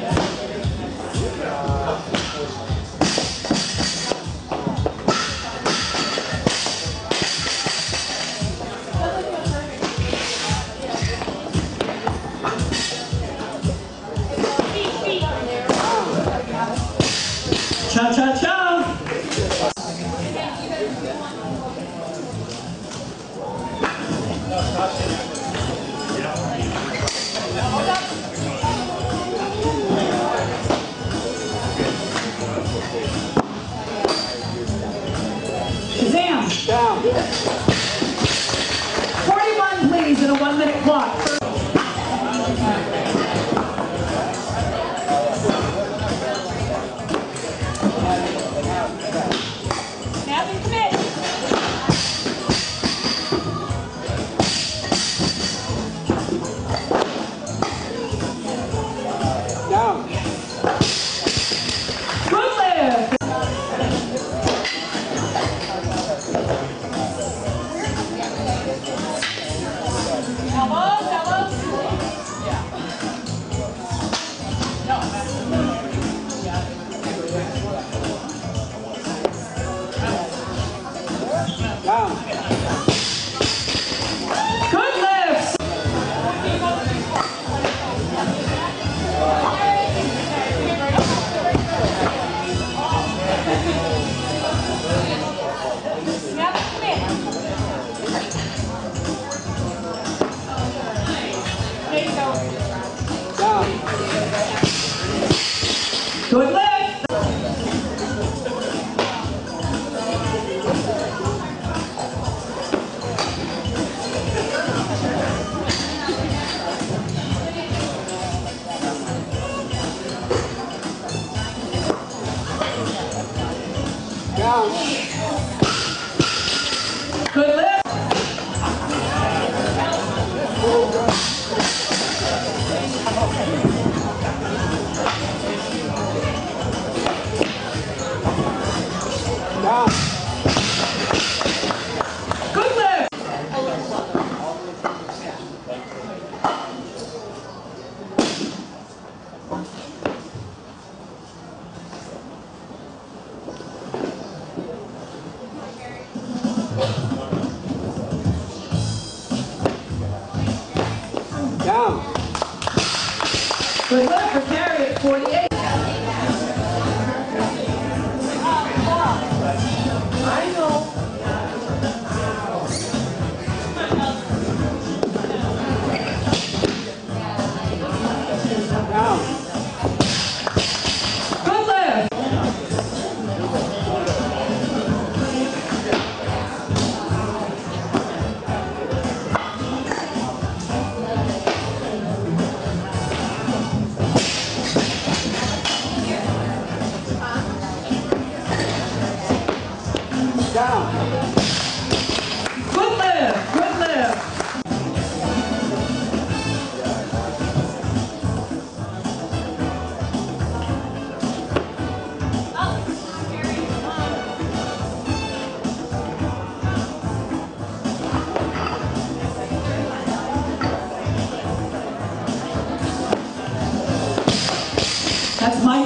Cha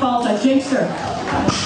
fault. I jinxed her.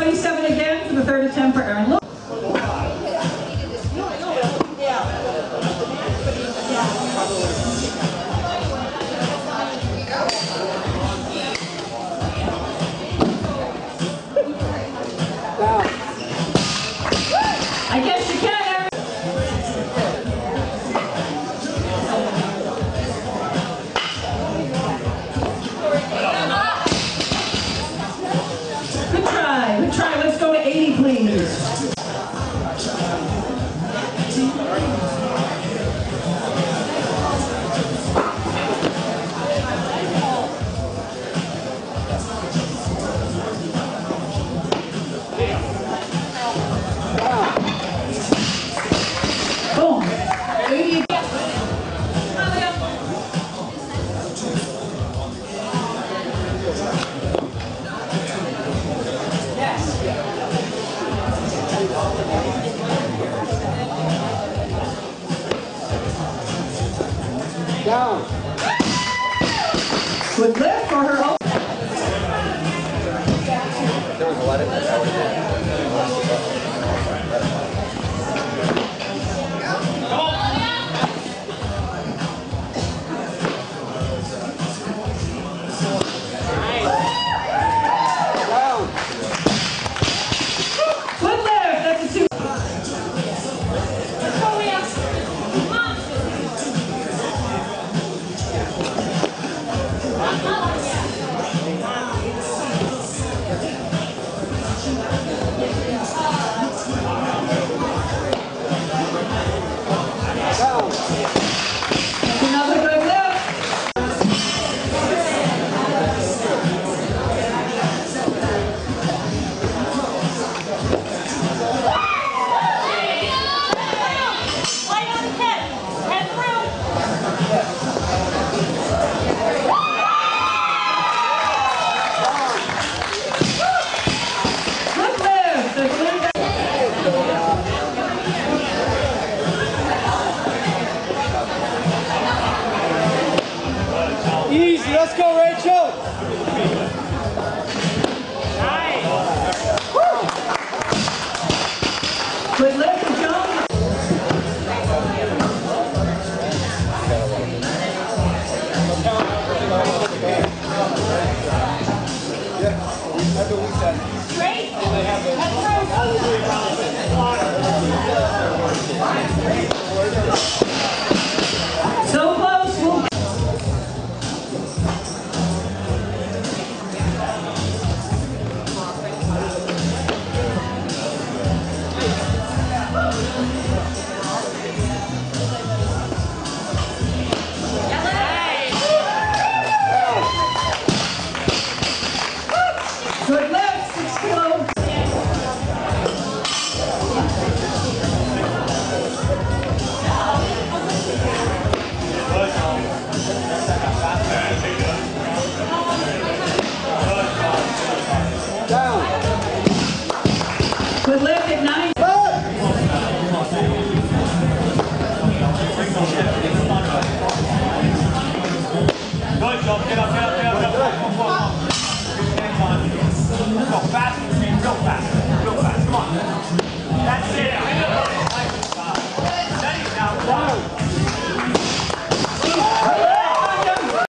77 again for the third attempt for Aaron Lewis. Down. Slip left for her. There was a lot of